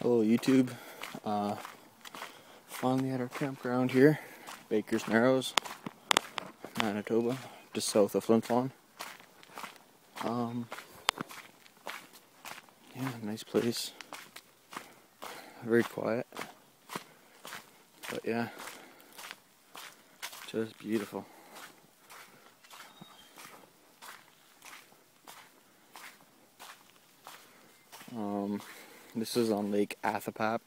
Hello YouTube. Uh, finally at our campground here, Baker's Narrows, Manitoba, just south of Flin Flon. Um, yeah, nice place. Very quiet. But yeah, just beautiful. Um, this is on Lake Athapap.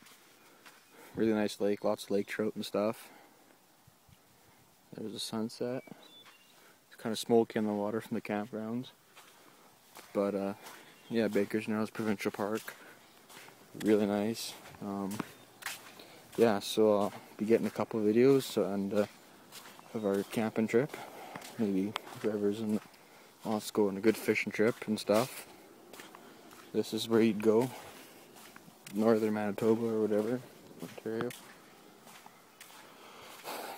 Really nice lake, lots of lake trout and stuff. There's a sunset. It's kind of smoky in the water from the campgrounds. But uh, yeah, Baker's Narrows Provincial Park. Really nice. Um, yeah, so I'll be getting a couple videos and uh, of our camping trip. Maybe whoever's in, wants to go on a good fishing trip and stuff. This is where you'd go northern Manitoba or whatever, Ontario.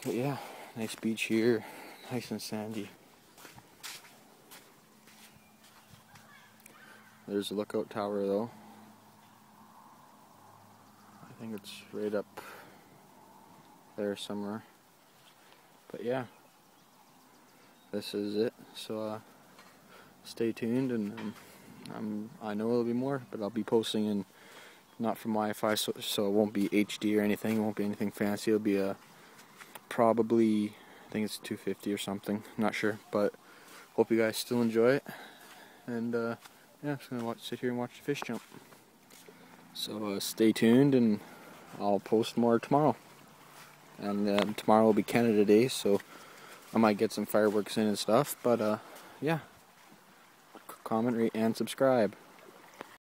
But yeah, nice beach here, nice and sandy. There's a lookout tower though. I think it's right up there somewhere. But yeah, this is it. So uh, stay tuned and um, I'm, I know there'll be more, but I'll be posting in not from Wi-Fi, so, so it won't be HD or anything. It won't be anything fancy. It'll be a probably I think it's 250 or something. Not sure, but hope you guys still enjoy it. And uh, yeah, I'm just gonna sit here and watch the fish jump. So uh, stay tuned, and I'll post more tomorrow. And uh, tomorrow will be Canada Day, so I might get some fireworks in and stuff. But uh, yeah, comment, rate, and subscribe.